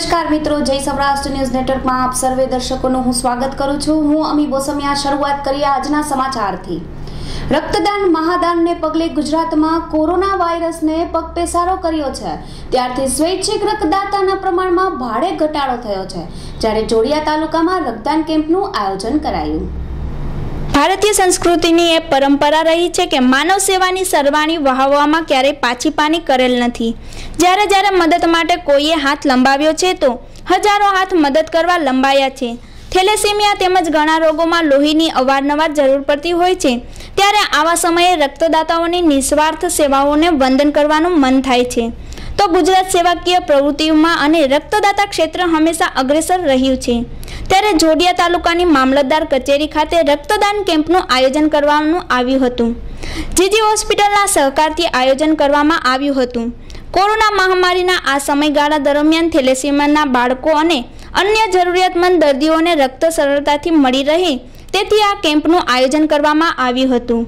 નમસ્કાર મિત્રો, જય સૌરાષ્ટ્ર ન્યૂઝ નેટવર્કમાં આપ સર્વે દર્શકોનું હું સ્વાગત કરું છું. હું અમી બોસમિયા, શરૂઆત કરીએ આજના સમાચારથી. રક્તદાન મહાદાનને પગલે ગુજરાતમાં કોરોના વાયરસને પગપેસારો કર્યો છે. ત્યારથી સ્વૈચ્છિક રક્તદાતાના પ્રમાણમાં ભારે ઘટાડો થયો છે. જ્યારે જોડિયા તાલુકામાં રક્તદાન કેમ્પનું આયોજન કરાયું. ભારતીય સંસ્કૃતિની એ પરંપરા રહી છે કે માનવ સેવાની સરવાણી વહાવવામાં ક્યારેય પાછી પાની કરેલ નથી. જ્યારે જ્યારે મદદ માટે કોઈએ હાથ લંબાવ્યો છે તો હજારો હાથ મદદ કરવા લંબાયા છે. થેલેસેમિયા તેમજ ઘણા રોગોમાં લોહીની અવારનવાર જરૂર પડતી હોય છે. ત્યારે આવા સમયે રક્તદાતાઓની નિસ્વાર્થ સેવાઓને વંદન કરવાનું મન થાય છે. તો ગુજરાત સેવાકીય પ્રવૃત્તિઓમાં અને રક્તદાતા ક્ષેત્ર હંમેશા અગ્રેસર રહ્યું છે. ત્યારે જોડિયા તાલુકાની મામલતદાર કચેરી ખાતે રક્તદાન કેમ્પનું આયોજન કરવામાં આવ્યું હતું. જીજી હોસ્પિટલના સહકારથી આયોજન કરવામાં આવ્યું હતું. કોરોના મહામારીના આ સમયગાળા દરમિયાન થેલેસીમાના બાળકો અને અન્ય જરૂરિયાતમંદ દર્દીઓને રક્ત સરળતાથી મળી રહે, તેથી આ કેમ્પનું આયોજન કરવામાં આવ્યું હતું.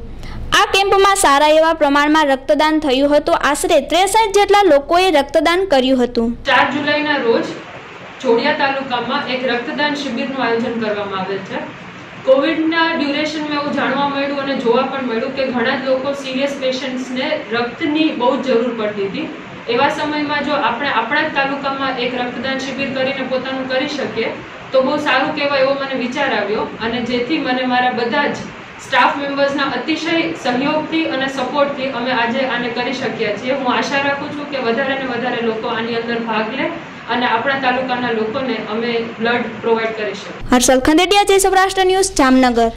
કેમ્પમાં સારા એવા પ્રમાણમાં રક્તદાન થયું હતું. આશરે ત્રેસઠ જેટલા લોકોએ રક્તદાન કર્યું હતું. ચાર જુલાઈના રોજ જોડિયા તાલુકામાં એક રક્તદાન શિબિરનું આયોજન કરવામાં આવેલ છે. કોવિડના ડ્યુરેશનમાં એવું જાણવા મળ્યું અને જોવા પણ મળ્યું કે ઘણા જ લોકો સિરિયસ પેશન્ટ્સને રક્તની બહુ જ જરૂર પડતી હતી. એવા સમયમાં જો આપણે આપણા જ તાલુકામાં એક રક્તદાન શિબિર કરીને પોતાનું કરી શકીએ, તો બહુ સારું કહેવાય એવો મને વિચાર આવ્યો. અને જેથી મને મારા બધા જ સ્ટાફ મેમ્બર્સના અતિશય સહયોગથી અને સપોર્ટથી અમે આજે આને કરી શક્યા છીએ. હું આશા રાખું છું કે વધારે ને વધારે લોકો આની અંદર ભાગ લે અને આપણા તાલુકાના લોકોને અમે બ્લડ પ્રોવાઈડ કરી શકીએ. હર્ષલ ખંડેડિયા જય સૌરાષ્ટ્ર ન્યૂઝ, જામનગર.